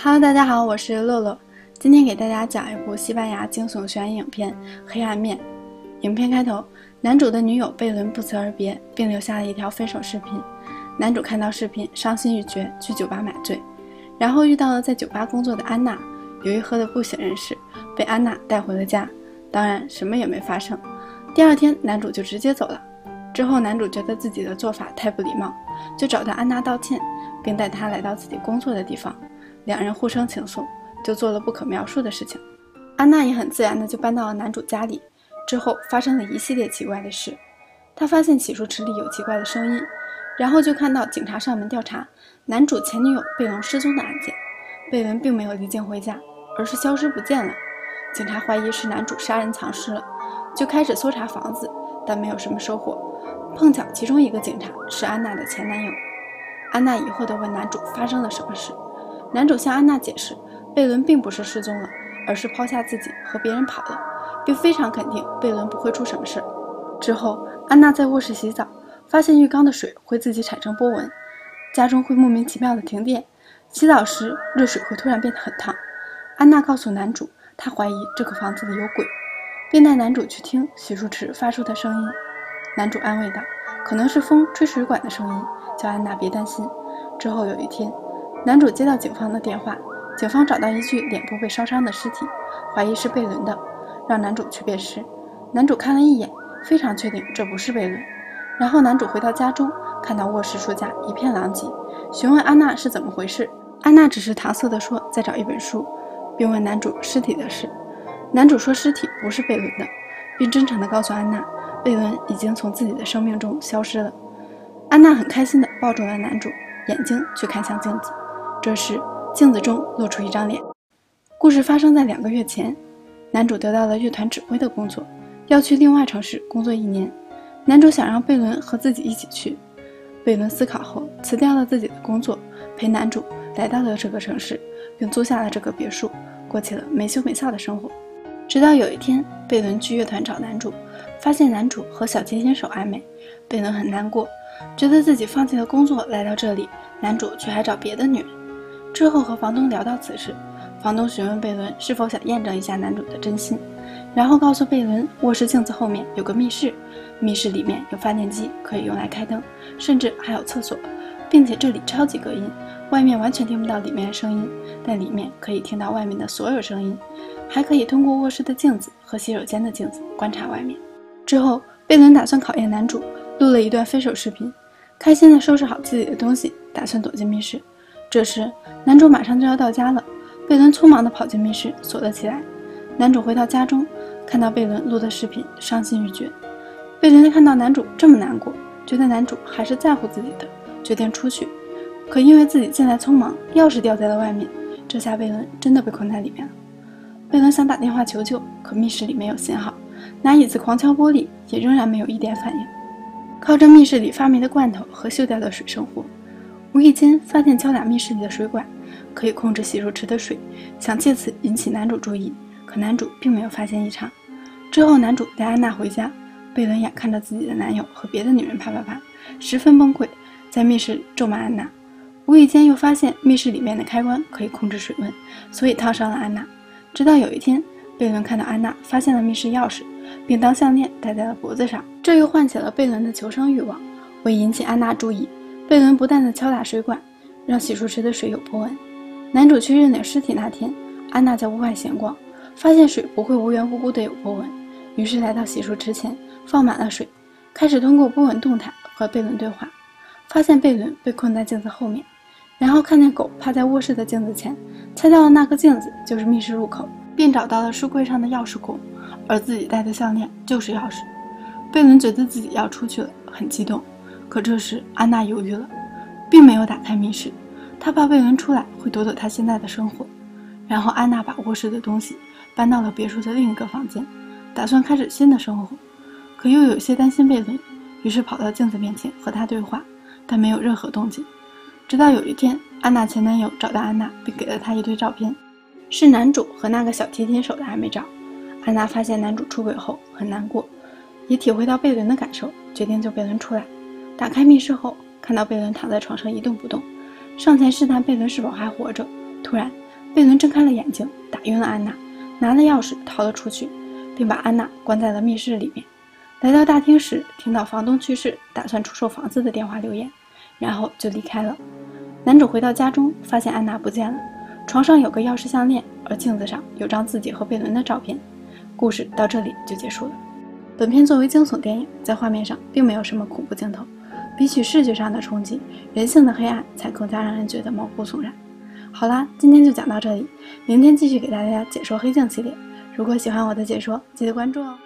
Hello，大家好，我是乐乐，今天给大家讲一部西班牙惊悚悬疑影片《黑暗面》。影片开头，男主的女友贝伦不辞而别，并留下了一条分手视频。男主看到视频，伤心欲绝，去酒吧买醉，然后遇到了在酒吧工作的安娜。由于喝得不省人事，被安娜带回了家。当然，什么也没发生。第二天，男主就直接走了。之后，男主觉得自己的做法太不礼貌，就找到安娜道歉，并带她来到自己工作的地方。两人互生情愫，就做了不可描述的事情。安娜也很自然的就搬到了男主家里。之后发生了一系列奇怪的事。她发现洗漱池里有奇怪的声音，然后就看到警察上门调查男主前女友贝伦失踪的案件。贝伦并没有离境回家，而是消失不见了。警察怀疑是男主杀人藏尸了，就开始搜查房子，但没有什么收获。碰巧其中一个警察是安娜的前男友。安娜疑惑地问男主发生了什么事。男主向安娜解释，贝伦并不是失踪了，而是抛下自己和别人跑了，并非常肯定贝伦不会出什么事。之后，安娜在卧室洗澡，发现浴缸的水会自己产生波纹，家中会莫名其妙的停电，洗澡时热水会突然变得很烫。安娜告诉男主，她怀疑这个房子里有鬼，并带男主去听洗漱池发出的声音。男主安慰道：“可能是风吹水管的声音，叫安娜别担心。”之后有一天。男主接到警方的电话，警方找到一具脸部被烧伤的尸体，怀疑是贝伦的，让男主去辨尸。男主看了一眼，非常确定这不是贝伦。然后男主回到家中，看到卧室书架一片狼藉，询问安娜是怎么回事。安娜只是搪塞地说在找一本书，并问男主尸体的事。男主说尸体不是贝伦的，并真诚地告诉安娜，贝伦已经从自己的生命中消失了。安娜很开心地抱住了男主，眼睛却看向镜子。这时，镜子中露出一张脸。故事发生在两个月前，男主得到了乐团指挥的工作，要去另外城市工作一年。男主想让贝伦和自己一起去。贝伦思考后辞掉了自己的工作，陪男主来到了这个城市，并租下了这个别墅，过起了没羞没臊的生活。直到有一天，贝伦去乐团找男主，发现男主和小提琴手暧昧，贝伦很难过，觉得自己放弃了工作来到这里，男主却还找别的女人。之后和房东聊到此事，房东询问贝伦是否想验证一下男主的真心，然后告诉贝伦卧室镜子后面有个密室，密室里面有发电机可以用来开灯，甚至还有厕所，并且这里超级隔音，外面完全听不到里面的声音，但里面可以听到外面的所有声音，还可以通过卧室的镜子和洗手间的镜子观察外面。之后，贝伦打算考验男主，录了一段分手视频，开心地收拾好自己的东西，打算躲进密室。这时，男主马上就要到家了，贝伦匆忙地跑进密室锁了起来。男主回到家中，看到贝伦录的视频，伤心欲绝。贝伦看到男主这么难过，觉得男主还是在乎自己的，决定出去。可因为自己进来匆忙，钥匙掉在了外面，这下贝伦真的被困在里面了。贝伦想打电话求救，可密室里没有信号，拿椅子狂敲玻璃也仍然没有一点反应，靠着密室里发霉的罐头和锈掉的水生活。无意间发现敲打密室里的水管，可以控制洗漱池的水，想借此引起男主注意，可男主并没有发现异常。之后，男主带安娜回家，贝伦眼看着自己的男友和别的女人啪啪啪，十分崩溃，在密室咒骂安娜。无意间又发现密室里面的开关可以控制水温，所以烫伤了安娜。直到有一天，贝伦看到安娜发现了密室钥匙，并当项链戴在了脖子上，这又唤起了贝伦的求生欲望。为引起安娜注意。贝伦不断地敲打水管，让洗漱池的水有波纹。男主去认领尸体那天，安娜在屋外闲逛，发现水不会无缘无故的有波纹，于是来到洗漱池前放满了水，开始通过波纹动态和贝伦对话。发现贝伦被困在镜子后面，然后看见狗趴在卧室的镜子前，猜到了那个镜子就是密室入口，并找到了书柜上的钥匙孔，而自己戴的项链就是钥匙。贝伦觉得自己要出去了，很激动。可这时，安娜犹豫了，并没有打开密室，她怕贝伦出来会夺走她现在的生活。然后，安娜把卧室的东西搬到了别墅的另一个房间，打算开始新的生活。可又有些担心贝伦，于是跑到镜子面前和他对话，但没有任何动静。直到有一天，安娜前男友找到安娜，并给了她一堆照片，是男主和那个小提琴手的暧昧照。安娜发现男主出轨后很难过，也体会到贝伦的感受，决定救贝伦出来。打开密室后，看到贝伦躺在床上一动不动，上前试探贝伦是否还活着。突然，贝伦睁开了眼睛，打晕了安娜，拿了钥匙逃了出去，并把安娜关在了密室里面。来到大厅时，听到房东去世、打算出售房子的电话留言，然后就离开了。男主回到家中，发现安娜不见了，床上有个钥匙项链，而镜子上有张自己和贝伦的照片。故事到这里就结束了。本片作为惊悚电影，在画面上并没有什么恐怖镜头，比起视觉上的冲击，人性的黑暗才更加让人觉得毛骨悚然。好啦，今天就讲到这里，明天继续给大家解说《黑镜》系列。如果喜欢我的解说，记得关注哦。